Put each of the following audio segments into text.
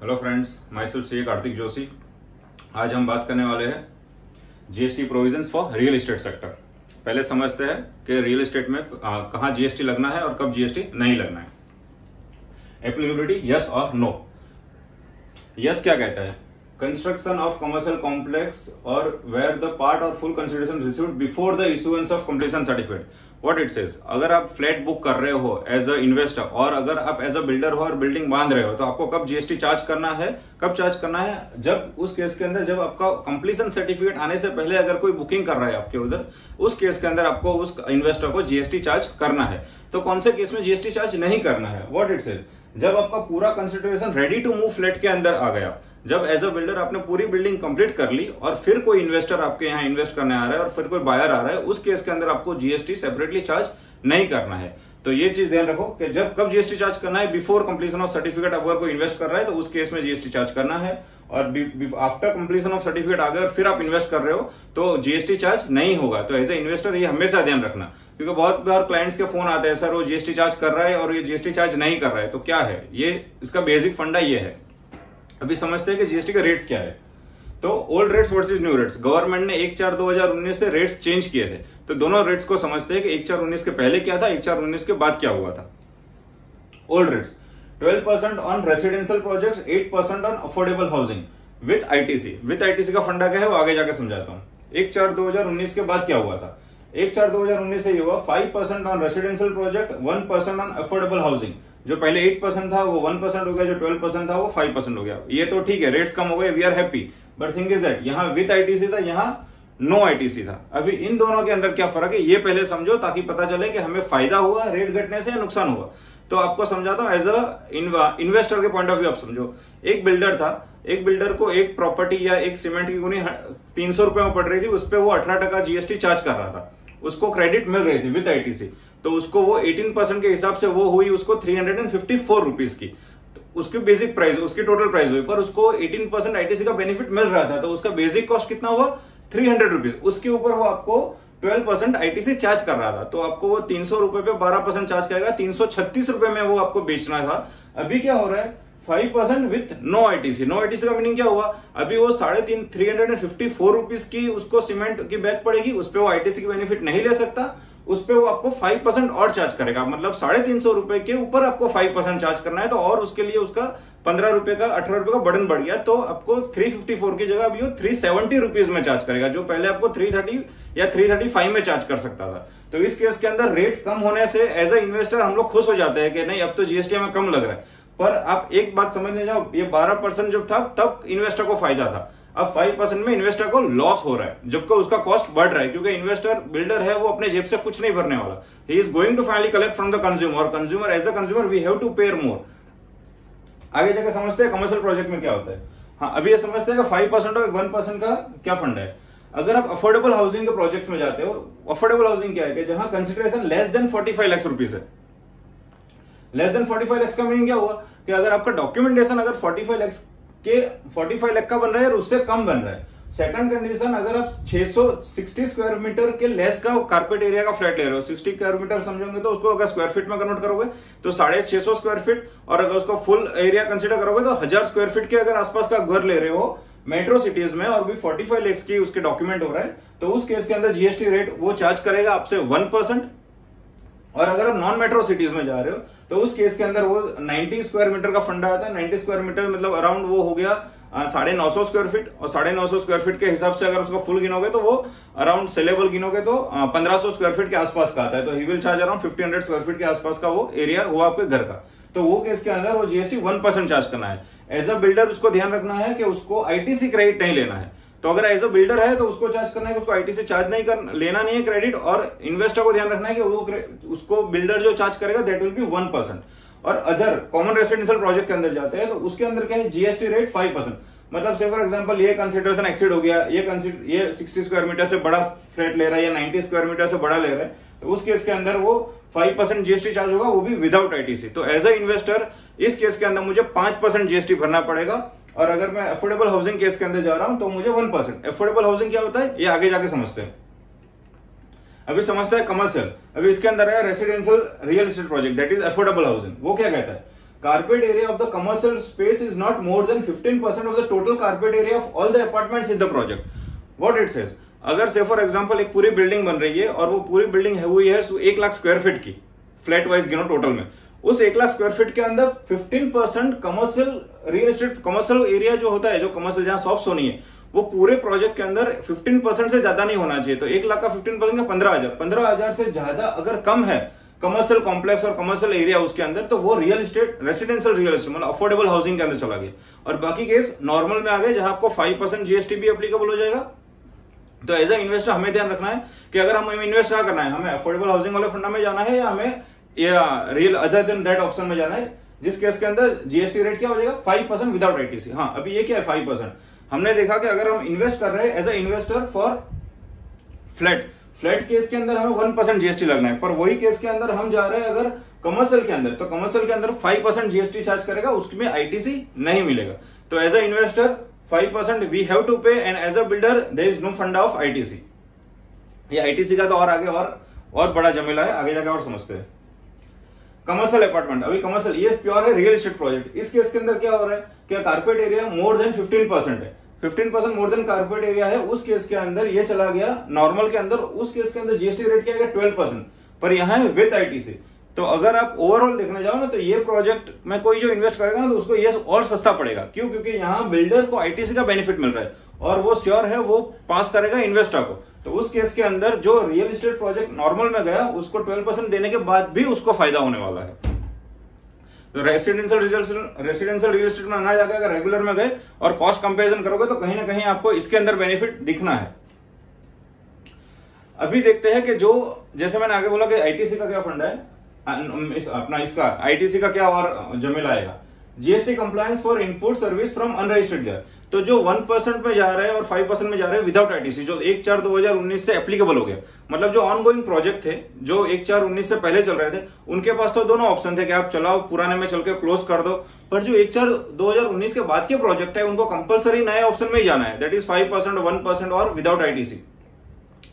Hello friends myself C Kartik Joshi आज हम बात करने वाले हैं GST provisions for real estate sector पहले समझते हैं कि रियल एस्टेट में कहाँ जीएसटी लगना है और कब जीएसटी नहीं लगना है। एप्लीकेबिलिटी यस और नो यस क्या कहता है? कंस्ट्रक्शन ऑफ़ कमर्शियल कॉम्प्लेक्स और where the part or full consideration received before the issuance of completion certificate what it says अगर आप फ्लैट बुक कर रहे हो एज अ इन्वेस्टर और अगर आप एज अ बिल्डर हो और बिल्डिंग बाँध रहे हो तो आपको कब जीएसटी चार्ज करना है? कब चार्ज करना है? जब उस केस के अंदर, जब आपका कंप्लीशन सर्टिफिकेट आने से पहले अगर कोई बुकिंग कर रहा है आपके उधर, उस केस के अंदर आपको उस इन्वेस्टर को जीएसटी चार्ज करना है। तो कौन से केस में जीएसटी चार्ज नहीं करना है? वॉट इट सेज जब आपका पूरा consideration ready to move flat के अंदर आ गया जब एज अ बिल्डर आपने पूरी बिल्डिंग कंप्लीट कर ली और फिर कोई इन्वेस्टर आपके यहाँ इन्वेस्ट करने आ रहा है और फिर कोई बायर आ रहा है, उस केस के अंदर आपको जीएसटी सेपरेटली चार्ज नहीं करना है। तो ये चीज़ ध्यान रखो कि जब, कब जीएसटी चार्ज करना है बिफोर कंप्लीशन ऑफ़ सर्टिफिकेट अगर कोई इन्वेस्ट कर रहा है तो उस केस में जीएसटी चार्ज करना है। और आफ्टर कंप्लीशन ऑफ़ सर्टिफिकेट अगर फिर आप इन्वेस्ट कर रहे हो तो जीएसटी चार्ज नहीं होगा। तो एज ए इन्वेस्टर ये हमेशा ध्यान रखना, क्योंकि बहुत बार क्लाइंट्स के फ़ोन आते हैं, सर, वो जीएसटी चार्ज कर रहा है और ये जीएसटी चार्ज नहीं कर रहा है। तो क्या है? ये, इसका बेसिक फंडा ये है। अभी समझते हैं कि जीएसटी का रेट्स क्या है। तो old rates versus new rates government ने एक चार 2019 से रेट्स चेंज किए थे। तो दोनों रेट्स को समझते हैं कि एक चार उन्नीस के पहले क्या था, एक चार उन्नीस के बाद क्या हुआ था। Old rates 12 percent on residential projects 8 percent on affordable housing with ITC with ITC का फंडा क्या है, वो आगे जाके समझाता हूँ। एक चार 2019 के बाद क्या हुआ था? एक चार 2019 से ये हुआ five percent on residential project one percent on affordable housing जो पहले एट परसेंट था, वो वन परसेंट हो गया, जो ट्वेल्व परसेंट था, वो फाइव परसेंट हो गया। ये तो ठीक है रेट्स कम हो गए we are happy but thing is that यहाँ विथ आईटीसी था, यहाँ नो आईटीसी था। अभी इन दोनों के अंदर क्या फ़र्क है, ये पहले समझो, ताकि पता चले कि हमें फ़ायदा हुआ रेट घटने से या नुकसान हुआ। तो आपको समझाता हूँ एज अ इन्वेस्टर के पॉइंट ऑफ़ व्यू आप समझो। एक बिल्डर था, एक बिल्डर को एक प्रॉपर्टी या एक सीमेंट की गुनी तीन सौ रुपए में पड़ रही थी, उस पर वो अठारह टका जीएसटी चार्ज कर रहा था। उसको क्रेडिट मिल रही थी विथ आईटीसी तो उसको वो 18 परसेंट के हिसाब से वो हुई उसको three hundred and fifty four rupees की। तो उसकी बेसिक प्राइस उसकी टोटल प्राइस हुई, पर उसको 18 परसेंट आईटीसी का बेनिफिट मिल रहा था तो उसका बेसिक कॉस्ट कितना हुआ? थ्री हंड्रेड रुपीज़ उसके ऊपर वो आपको 12 परसेंट आईटीसी चार्ज कर रहा था तो आपको वो तीन सौ रुपए पे 12 परसेंट चार्ज करेगा, तीन सौ छत्तीस रुपए में वो आपको बेचना था। अभी क्या हो रहा है? Five percent with no ITC no ITC का मीनिंग क्या हुआ? अभी वो साढ़े तीन three hundred and fifty four rupees की उसको सीमेंट की बैग पड़ेगी, उस पर वो आईटीसी की बेनिफिट नहीं ले सकता। उस पर वो आपको फाइव परसेंट और चार्ज करेगा। मतलब साढ़े तीन सौ रुपए के ऊपर आपको फाइव परसेंट चार्ज करना है तो और उसके लिए उसका पंद्रह रुपए का, अठारह रुपए का बर्डन बढ़ गया तो आपको थ्री फिफ्टी फोर की जगह अभी वो थ्री सेवेंटी रुपीज़ में चार्ज करेगा, जो पहले आपको थ्री थर्टी या थ्री थर्टी फाइव में चार्ज कर सकता था। तो इस केस के अंदर रेट कम होने से एज ए इन्वेस्टर हम लोग खुश हो जाते हैं कि नहीं, अब तो जीएसटी हमें कम लग रहा है। पर आप एक बात समझने जाओ, ये बारह परसेंट जब था, तब इन्वेस्टर को फ़ायदा था। अब फाइव परसेंट में इन्वेस्टर को लॉस हो रहा है, जबकि उसका कॉस्ट बढ़ रहा है, क्योंकि इन्वेस्टर बिल्डर है, वो अपने जेब से कुछ नहीं भरने वाला। He is going to finally collect from the consumer और consumer as a consumer we have to payer more आगे जाकर समझते हैं कमर्शियल प्रोजेक्ट में क्या होता है। हाँ अभी ये समझते हैं फाइव परसेंट और वन परसेंट का क्या फंड है। अगर आप अफोर्डेबल हाउसिंग के प्रोजेक्ट्स में जाते हो अफोर्डेबल हाउसिंग क्या है कि जहाँ consideration less than forty five lakhs rupees है। Less than forty five lakhs का मीनिंग क्या हुआ? कि अगर आपका डॉक्यूमेंटेशन अगर फोर्टी फाइव लैक्स के 45 लाख का बन रहा है और उससे कम बन रहा है। सेकंड कंडीशन अगर आप 660 स्क्वायर मीटर के लेस का कारपेट एरिया का फ्लैट ले रहे हो 60 स्क्वायर मीटर समझोगे तो उसको अगर स्क्वायर फीट में कन्वर्ट करोगे तो साढ़े छह सौ स्क्वायर फीट और अगर उसको फुल एरिया कंसिडर करोगे तो हज़ार स्क्वायर फीट के अगर आसपास का घर ले रहे हो मेट्रो सिटीज़ में, और भी 45 लेक्स की उसके डॉक्यूमेंट हो रहा है तो उस केस के अंदर जीएसटी रेट वो चार्ज करेगा आपसे वन परसेंट और अगर आप नॉन मेट्रो सिटीज़ में जा रहे हो तो उस केस के अंदर वो 90 स्क्वायर मीटर का फंडा आता है। 90 स्क्वायर मीटर मतलब अराउंड वो हो गया साढ़े नौ सौ स्क्वायर फीट और साढ़े नौ सौ स्क्वायर फीट के हिसाब से अगर उसको फुल गिनोगे तो वो अराउंड सेलेबल गिनोगे तो पंद्रह सौ स्क्वायर फीट के आसपास का आता है। तो he will charge around fifty hundred square feet के आसपास का वो एरिया हुआ आपके घर का। तो वो केस के अंदर वो जीएसटी वन परसेंट चार्ज करना है। एज अ बिल्डर उसको ध्यान रखना है कि उसको आईटीसी क्रेडिट नहीं लेना है। तो अगर एज अ बिल्डर है तो उसको चार्ज करना है उसको आईटी से चार्ज नहीं कर लेना नहीं है क्रेडिट और इन्वेस्टर को ध्यान रखना है कि वो उसको बिल्डर जो चार्ज करेगा that will be one percent और अदर कॉमन रेसिडेंशियल प्रोजेक्ट के अंदर जाते हैं तो उसके अंदर क्या है जीएसटी रेट फाइव परसेंट मतलब से फॉर एग्जांपल ये कंसिडरेशन एक्सीड हो गया, ये ये 60 स्क्वायर मीटर से बड़ा फ्लैट ले रहा है, या 90 स्क्वायर मीटर से बड़ा ले रहा है तो उस केस के अंदर वो फाइव परसेंट जीएसटी चार्ज होगा, वो भी विदाउट आईटीसी तो एज अ इन्वेस्टर इस केस के अंदर मुझे पाँच परसेंट जीएसटी भरना पड़ेगा और अगर मैं अफोर्डेबल हाउसिंग केस के अंदर जा रहा हूँ तो मुझे वन परसेंट अफोर्डेबल हाउसिंग क्या होता है? ये आगे जाके समझते हैं। अभी समझते हैं कमर्शियल अभी इसके अंदर है residential real estate project that is affordable housing वो क्या कहता है? Carpet area of the commercial space is not more than 15% of the total carpet area of all the apartments in the project. What it says? अगर से for example एक पूरी building बन रही है और वो पूरी बिल्डिंग है हुई है एक लाख स्क्वायर फीट की फ्लैट वाइज गिनो टोटल में। उस एक लाख स्क्वायर फीट के अंदर 15 percent commercial real estate commercial area जो होता है, जो कमर्शियल जहाँ शॉप्स होनी है, वो पूरे प्रोजेक्ट के अंदर 15 परसेंट से ज़्यादा नहीं होना चाहिए। तो एक लाख का 15 परसेंट का पंद्रह हज़ार। पंद्रह हज़ार से ज़्यादा अगर कम है कमर्शियल कॉम्प्लेक्स और कमर्शियल एरिया उसके अंदर तो वो real estate residential real estate मतलब अफोर्डेबल हाउसिंग के अंदर चला गया। और बाकी केस नॉर्मल में आ गए, जहाँ आपको फाइव परसेंट जीएसटी भी एप्लीकेबल हो जाएगा। तो एज ए इन्वेस्टर हमें ध्यान रखना है कि अगर हमें इन्वेस्ट क्या करना है, हमें अफोर्डेबल हाउसिंग वाले फंडा में जाना है या हमें या real other than that option में जाना है, जिस केस के अंदर जीएसटी रेट क्या हो जाएगा? फाइव परसेंट विदाउट आईटीसी हाँ अभी ये क्या है फाइव परसेंट हमने देखा कि अगर हम इन्वेस्ट कर रहे हैं as a investor for flat flat case के अंदर हमें वन परसेंट जीएसटी लगना है, पर वही केस के अंदर हम जा रहे हैं अगर कमर्शियल के अंदर तो कमर्शियल के अंदर फाइव परसेंट जीएसटी चार्ज करेगा, उसमें आईटीसी नहीं मिलेगा। तो as a investor five percent we have to pay and as a builder there is no fund of ITC ये आईटीसी का तो और आगे और और बड़ा जमेला है, आगे जाके और समझते हैं। कमर्शियल अपार्टमेंट अभी कमर्शियल ये प्योर है रियल एस्टेट प्रोजेक्ट इस केस के अंदर क्या हो रहा है? क्या carpet area more than 15 percent है? 15 percent more than carpet area है, उस केस के अंदर ये चला गया नॉर्मल के अंदर, उस केस के अंदर जीएसटी रेट क्या है? ट्वेल्व परसेंट पर यहाँ है विथ आईटीसी तो अगर आप ओवरऑल देखने जाओ ना तो ये प्रोजेक्ट में कोई जो इन्वेस्ट करेगा ना तो उसको ये और सस्ता पड़ेगा. क्यों? क्योंकि यहाँ बिल्डर को आईटीसी का बेनिफिट मिल रहा है. और वो श्योर है, वो पास करेगा इन्वेस्टर को. तो उस केस के अंदर जो रियल एस्टेट प्रोजेक्ट नॉर्मल में गया उसको 12 परसेंट देने के बाद भी उसको फ़ायदा होने वाला है। तो रेसिडेंशियल रेसिडेंशियल रियल एस्टेट में ना जाकर अगर रेगुलर में गए और कॉस्ट कंपेरिजन करोगे तो कहीं ना कहीं आपको इसके अंदर बेनिफिट दिखना है। अभी देखते हैं कि जो जैसे मैंने आगे बोला कि आईटीसी का क्या फंड है इस, अपना इसका आईटीसी का क्या और जमेला आएगा। GST compliance for input service from unregistered तो जो वन परसेंट में जा रहे हैं और फाइव परसेंट में जा रहे हैं विदाउट आईटीसी जो एक चार दो हज़ार उन्नीस से एप्लीकेबल हो गया। मतलब जो ऑनगोइंग प्रोजेक्ट थे, जो एक चार उन्नीस से पहले चल रहे थे, उनके पास तो दोनों ऑप्शन थे कि आप चलाओ, पुराने में चल के क्लोज कर दो। पर जो एक चार दो हज़ार उन्नीस के बाद के प्रोजेक्ट है, उनको कंपलसरी नए ऑप्शन में ही जाना है। That is five percent, one percent और विदाउट आईटीसी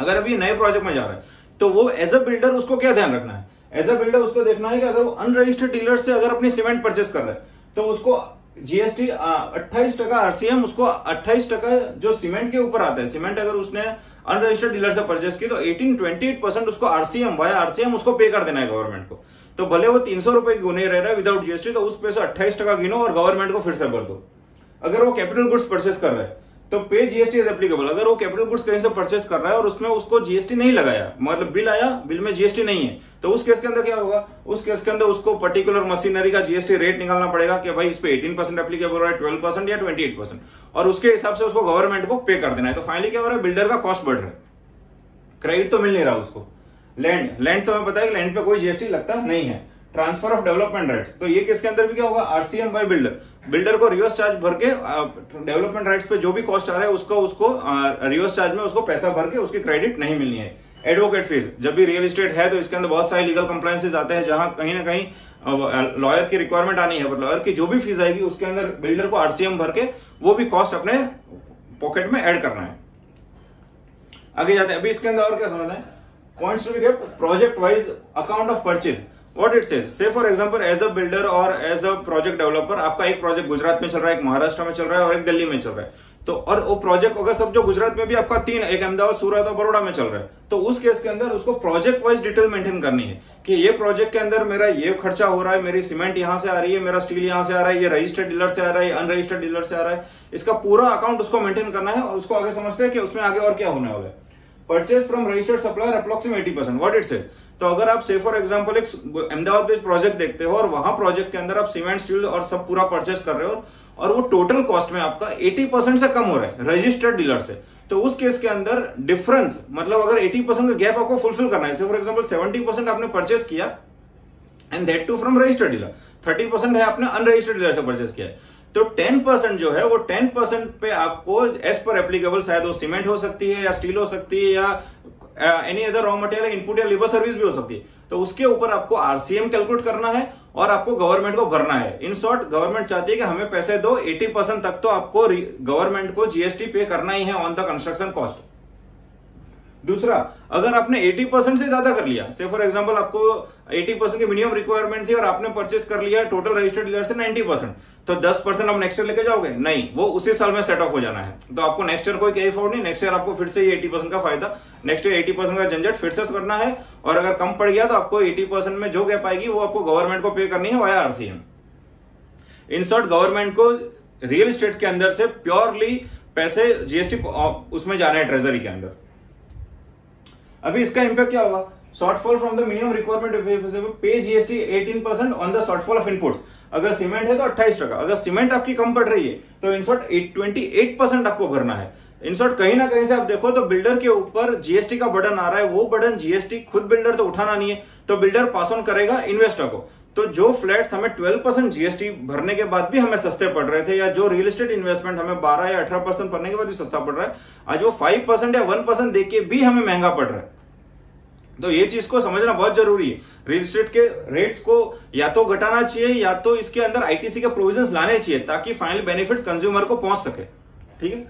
अगर अभी नए प्रोजेक्ट में जा रहा है तो वो एज अ बिल्डर उसको क्या ध्यान रखना है? एज अ बिल्डर उसको देखना है कि अगर वो अनरजिस्टर्ड डीलर से अगर अपनी सीमेंट परचेस कर रहे हैं तो उसको जीएसटी अट्ठाईस टका आरसीएम उसको अट्ठाईस टका जो सीमेंट के ऊपर आता है। सीमेंट अगर उसने अनरजिस्टर्ड डीलर से परचेस की तो 18 28 परसेंट उसको आरसीएम वाया आरसीएम उसको पे कर देना है गवर्नमेंट को। तो भले वो तीन सौ रुपए गुने रह रहा है विदाउट जीएसटी तो उस पे से अट्ठाईस टका गिनो और गवर्नमेंट को फिर से भर दो। अगर वो कैपिटल गुड्स परचेस कर रहे हैं तो पे जीएसटी इज़ एप्लीकेबल अगर वो कैपिटल गुड्स कहीं से परचेस कर रहा है और उसमें उसको जीएसटी नहीं लगाया मतलब बिल आया, बिल में जीएसटी नहीं है तो उस केस के अंदर क्या होगा? उस केस के अंदर उसको पर्टिकुलर मशीनरी का जीएसटी रेट निकालना पड़ेगा कि भाई इस पे 18 परसेंट एप्लीकेबल है ट्वेल्व परसेंट या ट्वेंटी परसेंट और उसके हिसाब से उसको गवर्नमेंट को पे कर देना है। तो फाइनली क्या हो रहा है? बिल्डर का कॉस्ट बढ़ रहा है। क्रेडिट तो मिल नहीं रहा उसको। लैंड लैंड तो हमें पता है कि लैंड पे कोई जीएसटी लगता नहीं है। Transfer of development rights. तो ये किसके अंदर भी क्या होगा? आरसीएम बाय बिल्डर बिल्डर को रिवर्स चार्ज भर के डेवलपमेंट राइट्स पे जो भी कॉस्ट आ रहा है, उसको उसको रिवर्स चार्ज में उसको पैसा भर के उसकी क्रेडिट नहीं मिलनी है। एडवोकेट फ़ीस जब भी रियल एस्टेट है तो इसके अंदर बहुत सारे लीगल कंप्लायंसेज आते हैं, जहाँ कहीं ना कहीं लॉयर की रिक्वायरमेंट आनी है। लॉयर की जो भी फ़ीस आएगी, उसके अंदर बिल्डर को आरसीएम भर के वो भी कॉस्ट अपने पॉकेट में एड करना है। आगे जाते हैं। अभी इसके अंदर और क्या समझना है? Points to be project wise account of purchase what it से for example as a builder और एज अ प्रोजेक्ट डेवलपर आपका एक प्रोजेक्ट गुजरात में चल रहा है, एक महाराष्ट्र में चल रहा है और एक दिल्ली में चल रहा है। तो और वो प्रोजेक्ट अगर सब जो गुजरात में भी आपका तीन, एक अहमदाबाद, सूरत और बड़ोड़ा में चल रहा है तो उस केस के अंदर उसको प्रोजेक्ट वाइज डिटेल मेंटेन करनी है कि ये प्रोजेक्ट के अंदर मेरा ये खर्चा हो रहा है, मेरी सीमेंट यहाँ से आ रही है, मेरा स्टील यहाँ से आ रहा है, ये रजिस्टर्ड डीलर से आ रहा है अनरजिस्टर्ड डीलर से आ रहा है। इसका पूरा अकाउंट उसको मेंटेन करना है और उसको आगे समझते हैं कि उसमें आगे और क्या होने वाला है। Purchase from registered supplier approximate eighty percent what it तो अगर आप से फॉर एग्ज़ाम्पल एक अहमदाबाद बेस्ड प्रोजेक्ट देखते हो और वहाँ प्रोजेक्ट के अंदर आप सीमेंट स्टील और सब पूरा परचेस कर रहे हो और वो टोटल कॉस्ट में आपका 80 परसेंट से कम हो रहा है रजिस्टर्ड डीलर से तो उस केस के अंदर डिफरेंस मतलब अगर 80 परसेंट का गैप आपको फुलफिल करना है फॉर एग्ज़ाम्पल 70 परसेंट आपने परचेस किया and that too from registered dealer 30 percent है आपने अनरजिस्टर्ड डीलर से परचेस किया तो 10 परसेंट जो है वो 10 परसेंट पे आपको एज पर एप्लीकेबल शायद वो सीमेंट हो सकती है या स्टील हो सकती है या any other raw material input या लेबर सर्विस भी हो सकती है। तो उसके ऊपर आपको आरसीएम कैलकुलेट करना है और आपको गवर्नमेंट को भरना है। इन शॉर्ट गवर्नमेंट चाहती है कि हमें पैसे दो 80 परसेंट तक तो आपको गवर्नमेंट को जीएसटी पे करना ही है ऑन द कंस्ट्रक्शन कॉस्ट दूसरा, अगर आपने 80 परसेंट से ज़्यादा कर लिया से फॉर एग्जांपल आपको 80 परसेंट की मिनिमम रिक्वायरमेंट थी और आपने परचेस कर लिया टोटल रजिस्टर्ड डीलर से 90 परसेंट तो 10 परसेंट आप नेक्स्ट ईयर लेके जाओगे? नहीं, वो उसी साल में सेट ऑफ़ हो जाना है। तो आपको नेक्स्ट ईयर कोई कैरी फॉर्ड नहीं नेक्स्ट ईयर आपको फिर से एटी परसेंट का फ़ायदा नेक्स्ट ईयर एटी का झंझट फिर से करना है, और अगर कम पड़ गया तो आपको एटी परसेंट में जो गैप आएगी वो आपको गवर्नमेंट को पे करनी है via RCM in short government को रियल स्टेट के अंदर से प्योरली पैसे जीएसटी उसमें जाना है ट्रेजरी के अंदर। अभी इसका इंपैक्ट क्या होगा shortfall from the minimum requirement pay GST 18 percent on the shortfall of inputs अगर सीमेंट है तो 28 टका। अगर सीमेंट आपकी कम पड़ रही है तो in short twenty eight percent आपको भरना है। इन शॉर्ट कहीं ना कहीं से आप देखो तो बिल्डर के ऊपर जीएसटी का बर्डन आ रहा है। वो बर्डन जीएसटी खुद बिल्डर तो उठाना नहीं है तो बिल्डर पास ऑन करेगा इन्वेस्टर को। तो जो फ्लैट्स हमें 12 परसेंट जीएसटी भरने के बाद भी हमें सस्ते पड़ रहे थे या जो रियल एस्टेट इन्वेस्टमेंट हमें 12 या 18 परसेंट भरने के बाद भी सस्ता पड़ रहा है, आज वो 5 परसेंट या 1 परसेंट देके भी हमें महँगा पड़ रहा है। तो ये चीज़ को समझना बहुत ज़रूरी है। रियल एस्टेट के रेट्स को या तो घटाना चाहिए या तो इसके अंदर आईटीसी के प्रोविज़न लाने चाहिए ताकि फाइनल बेनिफिट कंज्यूमर को पहुँच सके। ठीक है?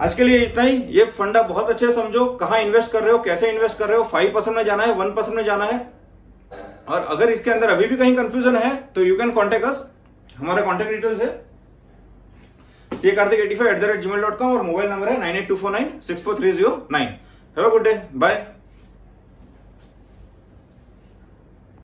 आज के लिए इतना ही। ये फंडा बहुत अच्छे समझो। कहाँ इन्वेस्ट कर रहे हो, कैसे इन्वेस्ट कर रहे हो? फाइव परसेंट में जाना है वन परसेंट में जाना है। और अगर इसके अंदर अभी भी कहीं कंफ्यूजन है तो यू कैन कॉन्टेक्ट अस हमारा कॉन्टेक्ट डिटेल्स है C Karthik eighty five eight the rate Gmail dot com और मोबाइल नंबर है nine eight two four nine six four three zero nine have a good day bye